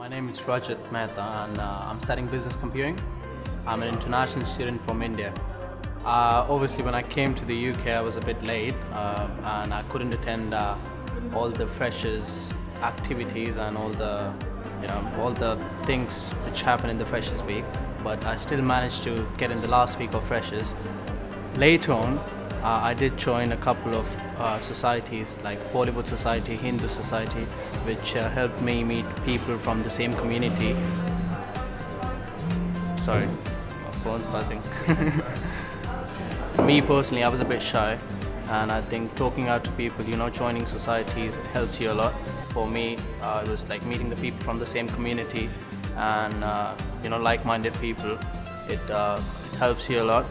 My name is Rajat Mehta and uh, I'm studying business computing. I'm an international student from India. Uh, obviously, when I came to the UK, I was a bit late uh, and I couldn't attend uh, all the freshers activities and all the you know all the things which happen in the freshers week. But I still managed to get in the last week of freshers. Later on, uh, I did join a couple of uh, societies like Bollywood Society, Hindu Society, which uh, helped me meet people from the same community. Sorry, my phone's buzzing. me personally, I was a bit shy, and I think talking out to people, you know, joining societies helps you a lot. For me, uh, it was like meeting the people from the same community and uh, you know, like-minded people. It, uh, it helps you a lot.